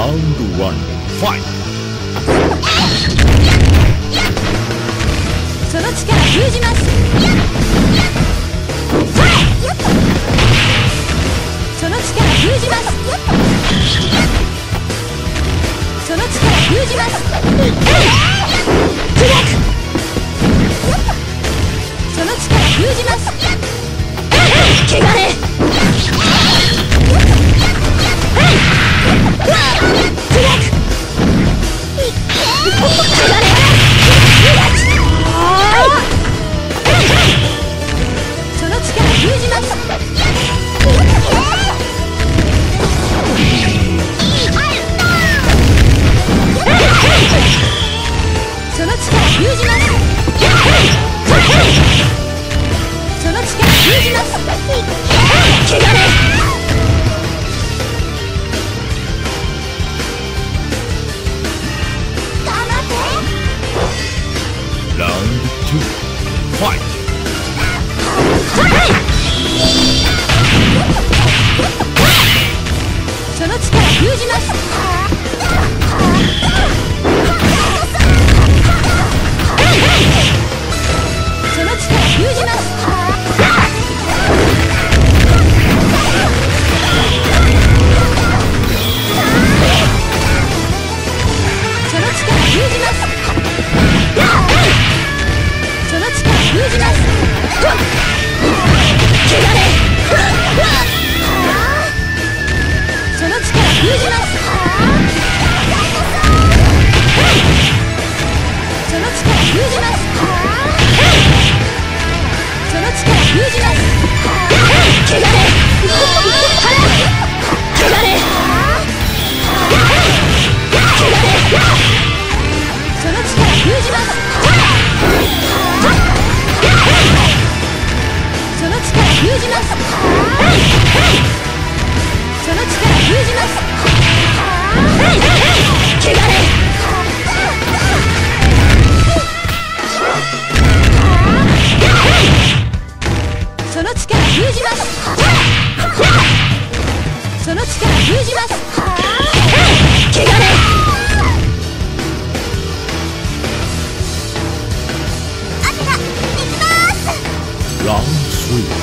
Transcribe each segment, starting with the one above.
Round one, イト。その力封じます。その力封じますその力封じますその力封じます汚れ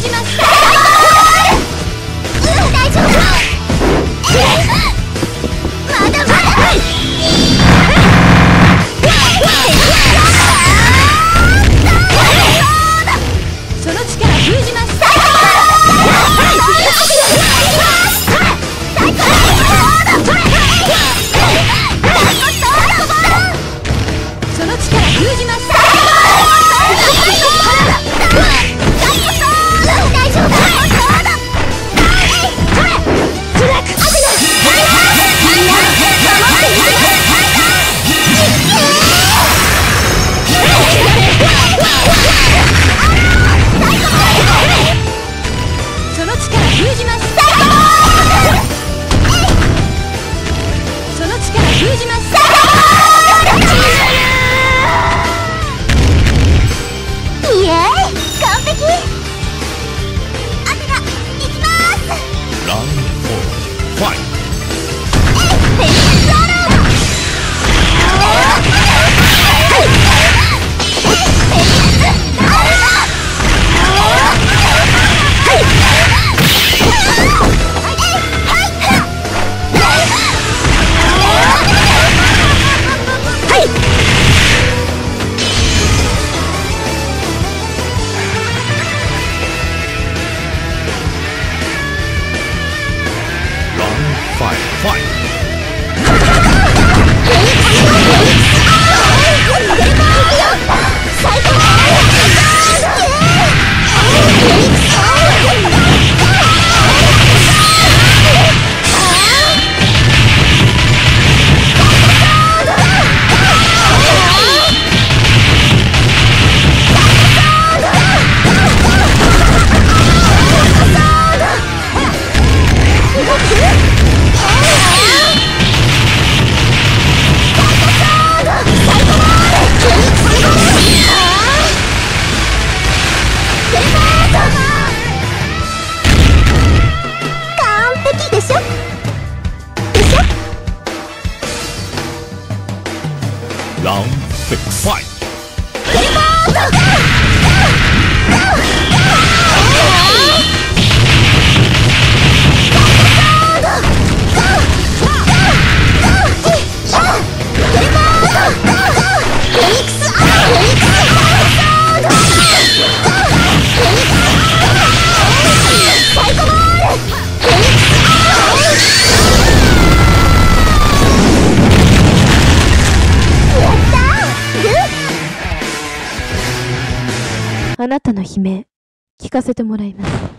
します。Fight! Fight! Round six. Fight. の悲鳴、聞かせてもらいます。